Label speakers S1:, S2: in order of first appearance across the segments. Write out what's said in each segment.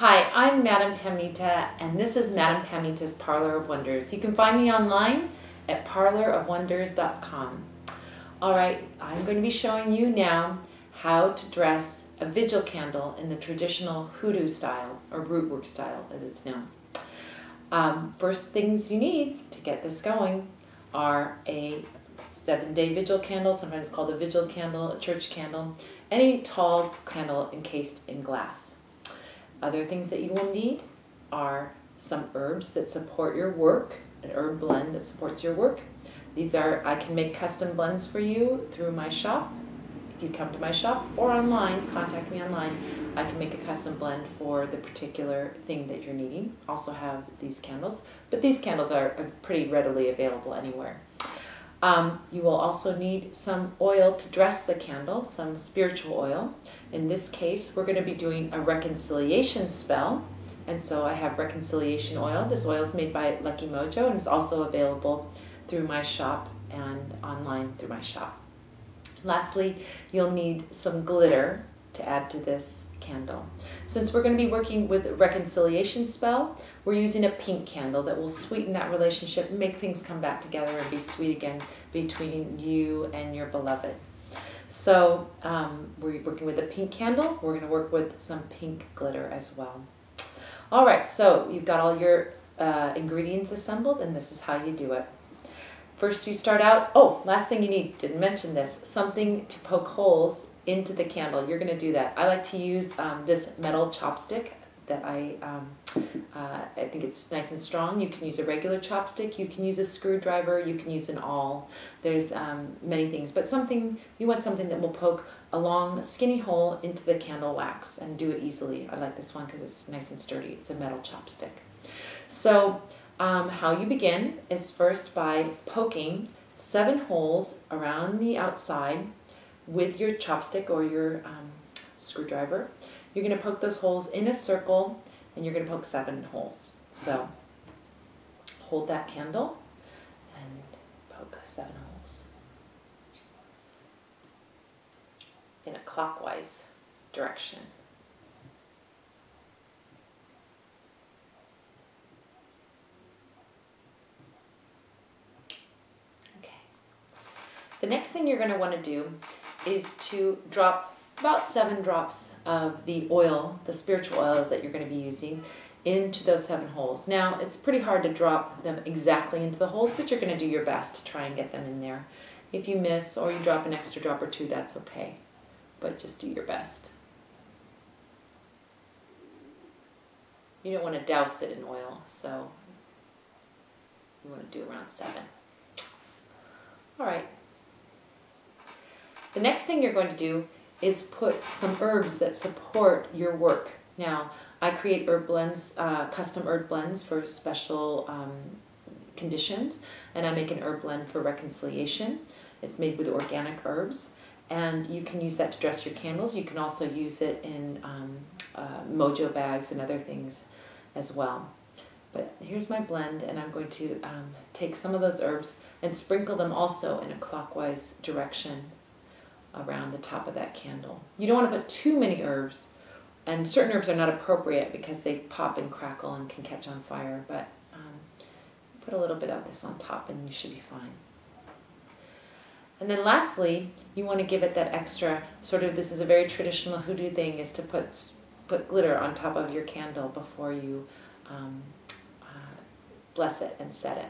S1: Hi, I'm Madame Pamita, and this is Madame Pamita's Parlour of Wonders. You can find me online at parlourofwonders.com. All right, I'm going to be showing you now how to dress a vigil candle in the traditional hoodoo style, or rootwork style as it's known. Um, first things you need to get this going are a seven day vigil candle, sometimes called a vigil candle, a church candle, any tall candle encased in glass. Other things that you will need are some herbs that support your work, an herb blend that supports your work. These are, I can make custom blends for you through my shop. If you come to my shop or online, contact me online, I can make a custom blend for the particular thing that you're needing. Also have these candles, but these candles are pretty readily available anywhere. Um, you will also need some oil to dress the candle, some spiritual oil. In this case, we're going to be doing a reconciliation spell. And so I have reconciliation oil. This oil is made by Lucky Mojo and is also available through my shop and online through my shop. Lastly, you'll need some glitter to add to this candle. Since we're going to be working with a reconciliation spell, we're using a pink candle that will sweeten that relationship, make things come back together and be sweet again between you and your beloved. So um, we're working with a pink candle. We're going to work with some pink glitter as well. All right, so you've got all your uh, ingredients assembled and this is how you do it. First you start out, oh, last thing you need, didn't mention this, something to poke holes into the candle. You're going to do that. I like to use um, this metal chopstick that I, um, uh, I think it's nice and strong. You can use a regular chopstick, you can use a screwdriver, you can use an awl. There's um, many things, but something, you want something that will poke a long skinny hole into the candle wax and do it easily. I like this one because it's nice and sturdy. It's a metal chopstick. So um, how you begin is first by poking seven holes around the outside with your chopstick or your um, screwdriver. You're going to poke those holes in a circle and you're going to poke seven holes. So hold that candle and poke seven holes in a clockwise direction. Okay. The next thing you're going to want to do is to drop about seven drops of the oil, the spiritual oil that you're going to be using, into those seven holes. Now, it's pretty hard to drop them exactly into the holes, but you're going to do your best to try and get them in there. If you miss or you drop an extra drop or two, that's okay. But just do your best. You don't want to douse it in oil, so you want to do around seven. All right. The next thing you're going to do is put some herbs that support your work. Now, I create herb blends, uh, custom herb blends for special um, conditions, and I make an herb blend for reconciliation. It's made with organic herbs, and you can use that to dress your candles. You can also use it in um, uh, mojo bags and other things as well. But here's my blend, and I'm going to um, take some of those herbs and sprinkle them also in a clockwise direction around the top of that candle. You don't want to put too many herbs, and certain herbs are not appropriate because they pop and crackle and can catch on fire, but um, put a little bit of this on top and you should be fine. And then lastly, you want to give it that extra, sort of, this is a very traditional hoodoo thing, is to put, put glitter on top of your candle before you um, uh, bless it and set it.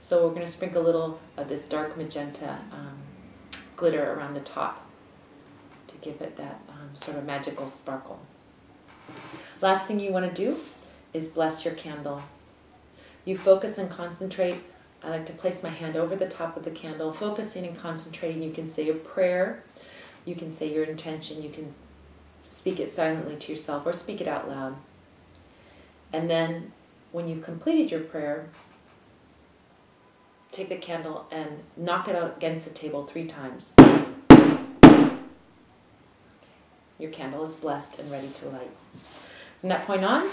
S1: So we're going to sprinkle a little of this dark magenta um, glitter around the top to give it that um, sort of magical sparkle. Last thing you want to do is bless your candle. You focus and concentrate. I like to place my hand over the top of the candle, focusing and concentrating. You can say a prayer, you can say your intention, you can speak it silently to yourself or speak it out loud. And then when you've completed your prayer, take the candle and knock it out against the table three times. Your candle is blessed and ready to light. From that point on,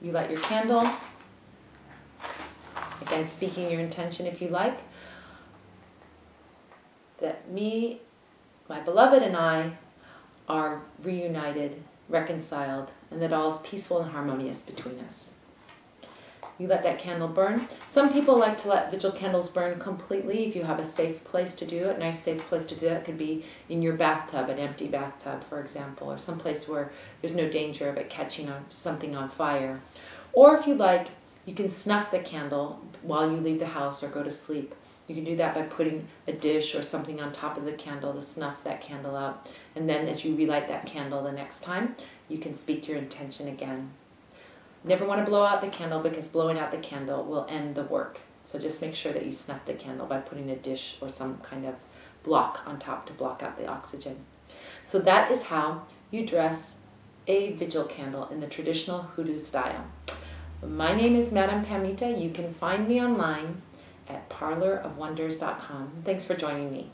S1: you light your candle. Again, speaking your intention if you like. That me, my beloved, and I are reunited reconciled and that all is peaceful and harmonious between us. You let that candle burn. Some people like to let vigil candles burn completely if you have a safe place to do it. A nice safe place to do that could be in your bathtub, an empty bathtub, for example, or some place where there's no danger of it catching on something on fire. Or if you like, you can snuff the candle while you leave the house or go to sleep. You can do that by putting a dish or something on top of the candle to snuff that candle out. And then as you relight that candle the next time, you can speak your intention again. Never want to blow out the candle because blowing out the candle will end the work. So just make sure that you snuff the candle by putting a dish or some kind of block on top to block out the oxygen. So that is how you dress a vigil candle in the traditional hoodoo style. My name is Madame Pamita. You can find me online at parlourofwonders.com. Thanks for joining me.